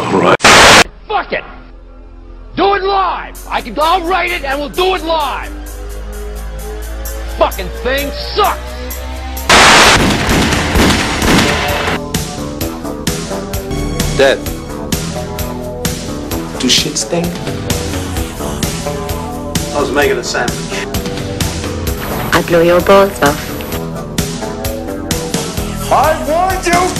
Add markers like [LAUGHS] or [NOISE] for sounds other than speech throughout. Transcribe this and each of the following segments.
Alright. Fuck it! Do it live! I can, I'll write it and we'll do it live! Fucking thing sucks! Dead. Do shit stink? I was making a sandwich. I blew your balls off. I warned you!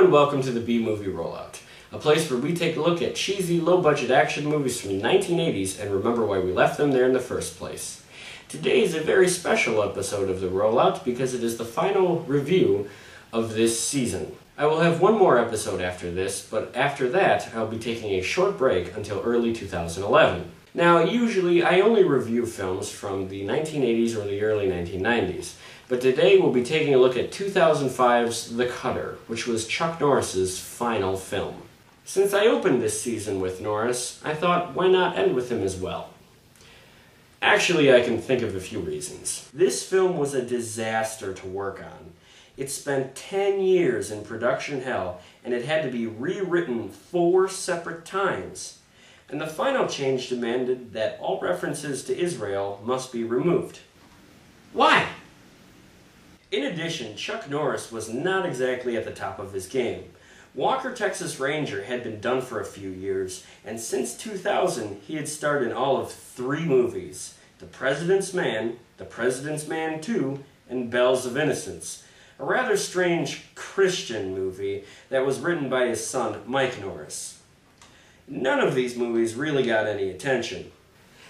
And welcome to the B Movie Rollout, a place where we take a look at cheesy, low budget action movies from the 1980s and remember why we left them there in the first place. Today is a very special episode of the Rollout because it is the final review of this season. I will have one more episode after this, but after that, I'll be taking a short break until early 2011. Now, usually I only review films from the 1980s or the early 1990s, but today we'll be taking a look at 2005's The Cutter, which was Chuck Norris's final film. Since I opened this season with Norris, I thought why not end with him as well? Actually, I can think of a few reasons. This film was a disaster to work on. It spent 10 years in production hell, and it had to be rewritten four separate times. And the final change demanded that all references to Israel must be removed. Why? In addition, Chuck Norris was not exactly at the top of his game. Walker Texas Ranger had been done for a few years, and since 2000 he had starred in all of three movies The President's Man, The President's Man 2, and Bells of Innocence, a rather strange Christian movie that was written by his son Mike Norris. None of these movies really got any attention.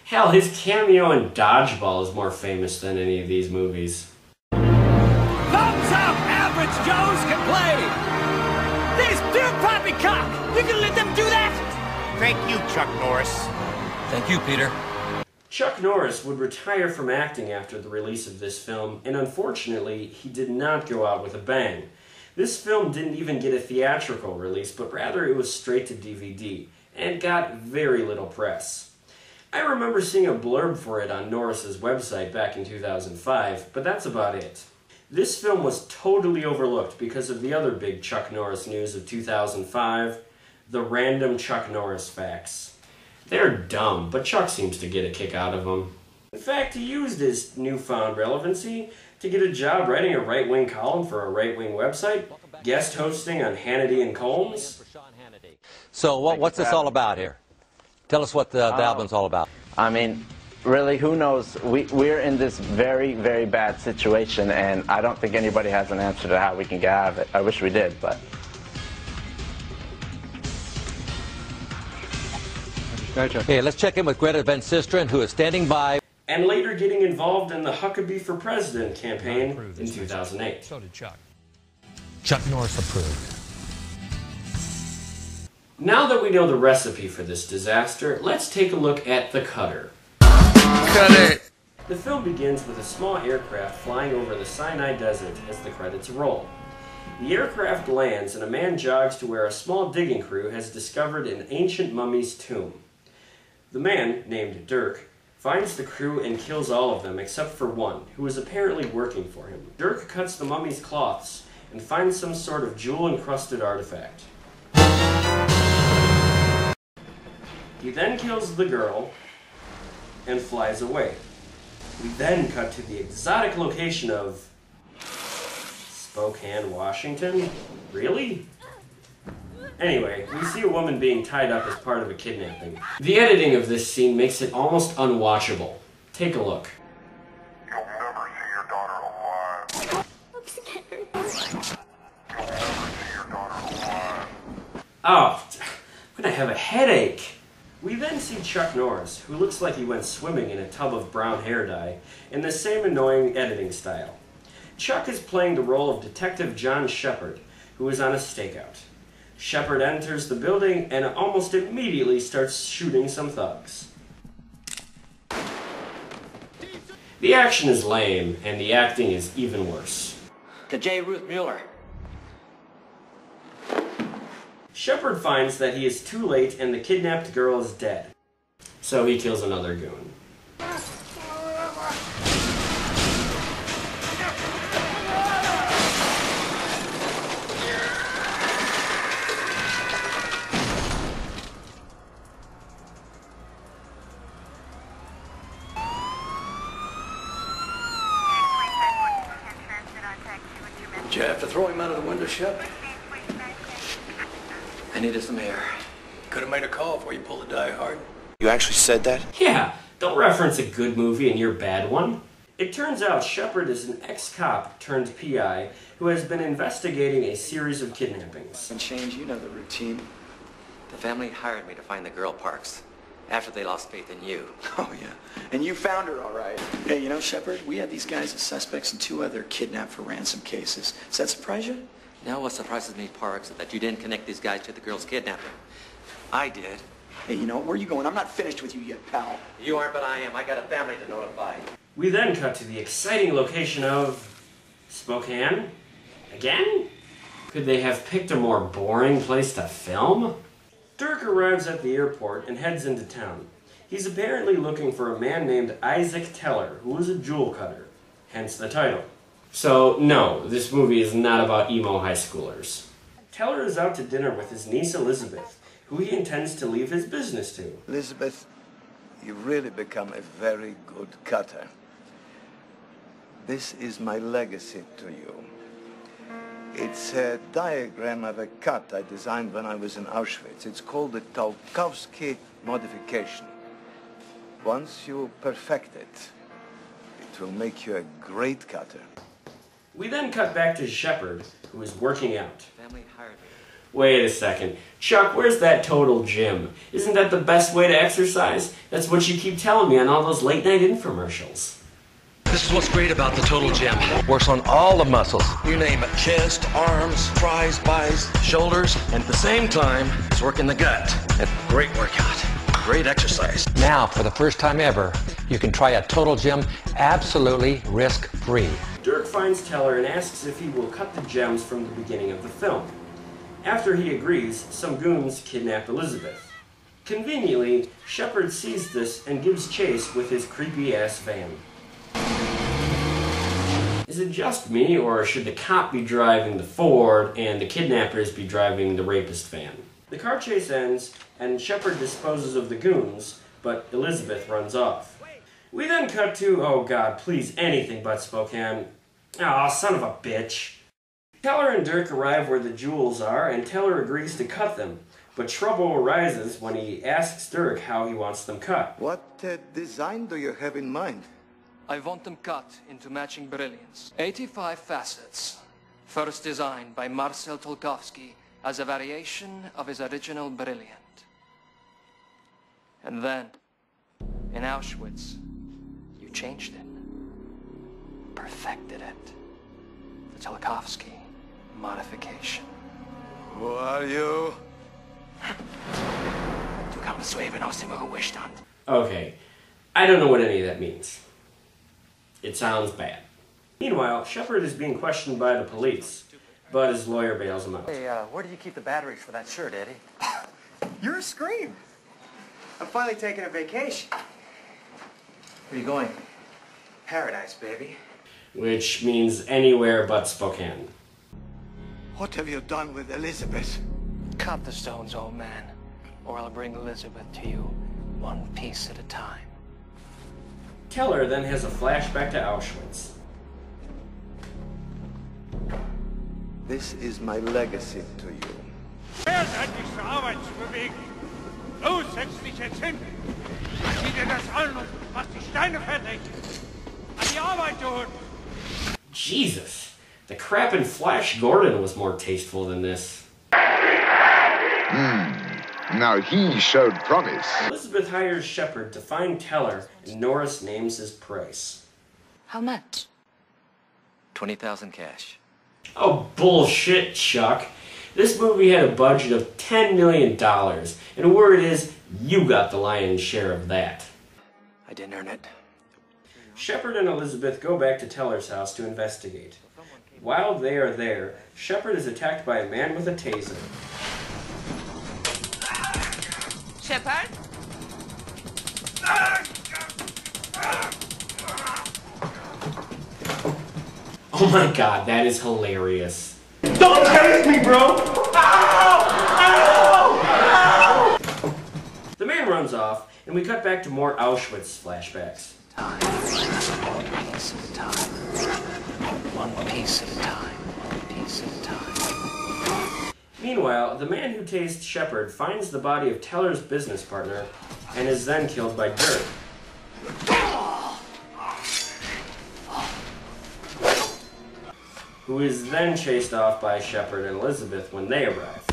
Hell, his cameo in Dodgeball is more famous than any of these movies. Thumbs up! Average Joes can play! These two poppycock! You can let them do that? Thank you, Chuck Norris. Thank you, Peter. Chuck Norris would retire from acting after the release of this film, and unfortunately, he did not go out with a bang. This film didn't even get a theatrical release, but rather it was straight to DVD, and got very little press. I remember seeing a blurb for it on Norris's website back in 2005, but that's about it. This film was totally overlooked because of the other big Chuck Norris news of 2005 the random Chuck Norris facts. They're dumb, but Chuck seems to get a kick out of them. In fact, he used his newfound relevancy to get a job writing a right wing column for a right wing website, guest hosting on Hannity and Colmes. So, what, what's this all about here? Tell us what the, the uh, album's all about. I mean, really, who knows? We, we're in this very, very bad situation, and I don't think anybody has an answer to how we can get out of it. I wish we did, but. Okay, let's check in with Greta Van Susteren, who is standing by. And later getting involved in the Huckabee for President campaign in 2008. So did Chuck. Chuck Norris approved. Now that we know the recipe for this disaster, let's take a look at The Cutter. Cut it. The film begins with a small aircraft flying over the Sinai Desert as the credits roll. The aircraft lands and a man jogs to where a small digging crew has discovered an ancient mummy's tomb. The man, named Dirk, finds the crew and kills all of them except for one, who is apparently working for him. Dirk cuts the mummy's cloths and finds some sort of jewel encrusted artifact. He then kills the girl and flies away. We then cut to the exotic location of Spokane, Washington? Really? Anyway, we see a woman being tied up as part of a kidnapping. The editing of this scene makes it almost unwatchable. Take a look. You'll never see your daughter alive. I'm scared. You'll never see your daughter alive. Oh, [LAUGHS] I'm gonna have a headache. We then see Chuck Norris, who looks like he went swimming in a tub of brown hair dye, in the same annoying editing style. Chuck is playing the role of Detective John Shepard, who is on a stakeout. Shepard enters the building and almost immediately starts shooting some thugs. The action is lame, and the acting is even worse. to J. Ruth Mueller. Shepard finds that he is too late and the kidnapped girl is dead. So he kills another goon. Did you have to throw him out of the window, Shep? I needed some air. Could have made a call before you pulled a die hard. You actually said that? Yeah, don't reference a good movie in your bad one. It turns out Shepard is an ex-cop turned PI who has been investigating a series of kidnappings. And change, you know the routine. The family hired me to find the girl Parks after they lost faith in you. [LAUGHS] Oh, yeah. And you found her, all right. Hey, you know, Shepard, we had these guys as suspects in two other kidnapped for ransom cases. Does that surprise you? Now what surprises me, Parks, is that you didn't connect these guys to the girl's kidnapping. I did. Hey, you know, where are you going? I'm not finished with you yet, pal. You aren't, but I am. I got a family to notify. We then cut to the exciting location of Spokane. Again? Could they have picked a more boring place to film? Dirk arrives at the airport and heads into town. He's apparently looking for a man named Isaac Teller, who is a jewel cutter, hence the title. So, no, this movie is not about emo high schoolers. Teller is out to dinner with his niece Elizabeth, who he intends to leave his business to. Elizabeth, you've really become a very good cutter. This is my legacy to you. It's a diagram of a cut I designed when I was in Auschwitz. It's called the Tolkowsky modification. Once you perfect it, it will make you a great cutter. We then cut back to Shepard, who is working out. Family hired me. Wait a second. Chuck, where's that total gym? Isn't that the best way to exercise? That's what you keep telling me on all those late night infomercials. This is what's great about the Total Gym. Works on all the muscles. You name it. Chest, arms, tries, buys, shoulders. And at the same time, it's working the gut. A great workout. Great exercise. Now, for the first time ever, you can try a Total Gym absolutely risk-free. Finds Teller and asks if he will cut the gems from the beginning of the film. After he agrees, some goons kidnap Elizabeth. Conveniently, Shepard sees this and gives chase with his creepy-ass van. Is it just me, or should the cop be driving the Ford and the kidnappers be driving the rapist van? The car chase ends, and Shepard disposes of the goons, but Elizabeth runs off. We then cut to, oh god, please, anything but Spokane. Aw, son of a bitch. Teller and Dirk arrive where the jewels are, and Teller agrees to cut them. But trouble arises when he asks Dirk how he wants them cut. What uh, design do you have in mind? I want them cut into matching brilliance. 85 facets. First designed by Marcel Tolkowsky as a variation of his original brilliant. And then, in Auschwitz, you changed it. Perfected it. The Tolkowsky modification. Who are you? Du kan sväva oss i wishdant. Okay, I don't know what any of that means. It sounds bad. Meanwhile, Shepard is being questioned by the police, but his lawyer bails him out. Hey, uh, where do you keep the batteries for that shirt, Eddie? [LAUGHS] You're a scream. I'm finally taking a vacation. Where are you going? Paradise, baby. Which means anywhere but Spokane. What have you done with Elizabeth? Cut the stones, old man, or I'll bring Elizabeth to you, one piece at a time. Teller then has a flashback to Auschwitz. This is my legacy to you. Wer seid ihr zur Arbeit zu bewegen? Los, setz dich jetzt hin! Sieh dir das an und mach die Steine fertig! An die Arbeit, du Hund! Jesus, the crap in Flash Gordon was more tasteful than this. Hmm. Now he showed promise. Elizabeth hires Shepard to find Teller, and Norris names his price. How much? 20,000 cash. Oh, bullshit, Chuck. This movie had a budget of $10 million, and word is, you got the lion's share of that. I didn't earn it. Shepard and Elizabeth go back to Teller's house to investigate. While they are there, Shepard is attacked by a man with a taser. Shepard? Oh my god, that is hilarious. Don't tase me, bro! Ow! Ow! Ow! The man runs off, and we cut back to more Auschwitz flashbacks. Time. One piece at a time. One piece at a time. One piece at a time. Meanwhile, the man who tased Shepard finds the body of Teller's business partner and is then killed by Dirk. Who is then chased off by Shepard and Elizabeth when they arrive.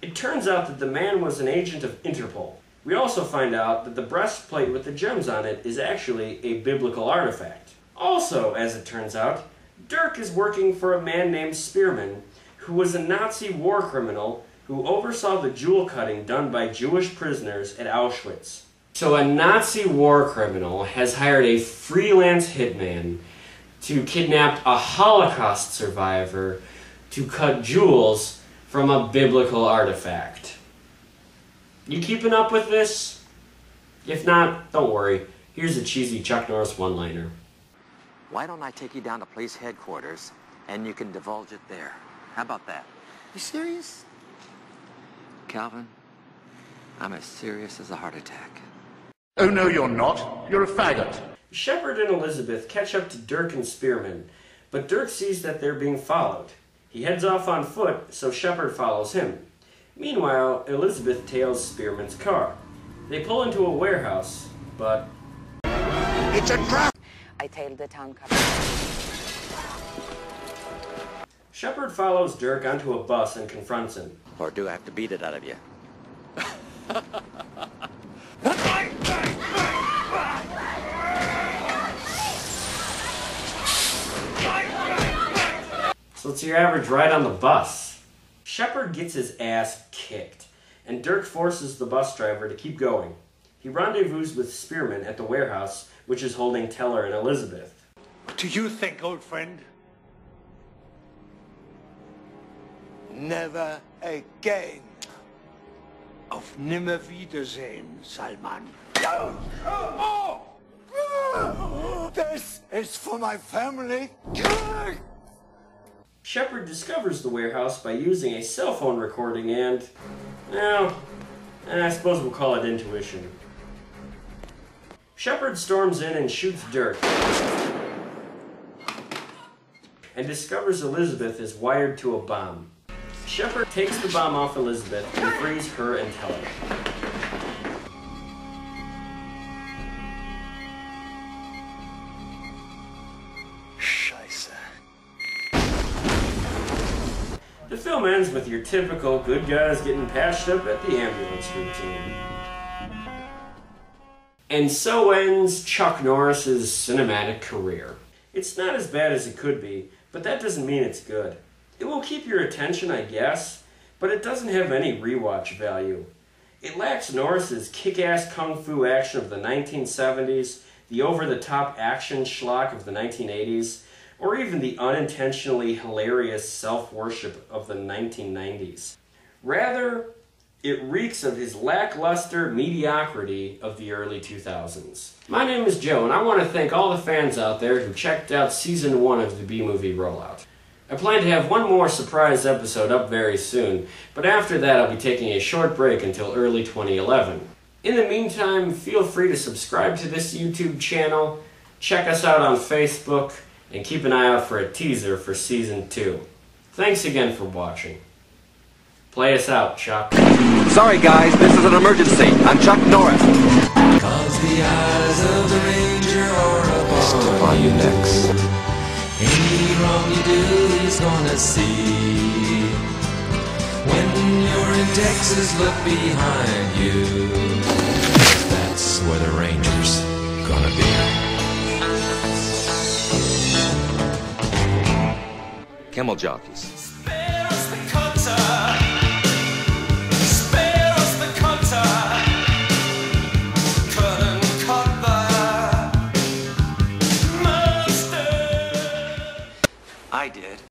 It turns out that the man was an agent of Interpol. We also find out that the breastplate with the gems on it is actually a biblical artifact. Also, as it turns out, Dirk is working for a man named Spearman, who was a Nazi war criminal who oversaw the jewel cutting done by Jewish prisoners at Auschwitz. So, a Nazi war criminal has hired a freelance hitman to kidnap a Holocaust survivor to cut jewels from a biblical artifact. You keeping up with this? If not, don't worry. Here's a cheesy Chuck Norris one liner. Why don't I take you down to police headquarters and you can divulge it there? How about that? You serious? Calvin, I'm as serious as a heart attack. Oh, no, you're not. You're a faggot. Shepard and Elizabeth catch up to Dirk and Spearman, but Dirk sees that they're being followed. He heads off on foot, so Shepard follows him. Meanwhile, Elizabeth tails Spearman's car. They pull into a warehouse, but... It's a trap! I tailed the town car. Shepard follows Dirk onto a bus and confronts him. Or do I have to beat it out of you? So it's your average ride on the bus. Shepard gets his ass kicked, and Dirk forces the bus driver to keep going. He rendezvous with Spearman at the warehouse, which is holding Teller and Elizabeth. What do you think, old friend? Never again. Auf Nimmerwiedersehen, Salman. Oh! This is for my family. Shepard discovers the warehouse by using a cell phone recording and, well, I suppose we'll call it intuition. Shepard storms in and shoots Dirk, and discovers Elizabeth is wired to a bomb. Shepard takes the bomb off Elizabeth and frees her and Teller. Film ends with your typical good guys getting patched up at the ambulance routine. And so ends Chuck Norris's cinematic career. It's not as bad as it could be, but that doesn't mean it's good. It will keep your attention, I guess, but it doesn't have any rewatch value. It lacks Norris's kick-ass kung fu action of the 1970s, the over-the-top action schlock of the 1980s, or even the unintentionally hilarious self-worship of the 1990s. Rather, it reeks of his lackluster mediocrity of the early 2000s. My name is Joe, and I want to thank all the fans out there who checked out season one of the B Movie Rollout. I plan to have one more surprise episode up very soon, but after that I'll be taking a short break until early 2011. In the meantime, feel free to subscribe to this YouTube channel, check us out on Facebook, and keep an eye out for a teaser for season 2. Thanks again for watching. Play us out, Chuck. Sorry, guys, this is an emergency. I'm Chuck Norris. Cause the eyes of the ranger are upon On you next. Any wrong you do, he's gonna see. When you're in Texas, look behind you. That's where the ranger's gonna be. Camel jockeys.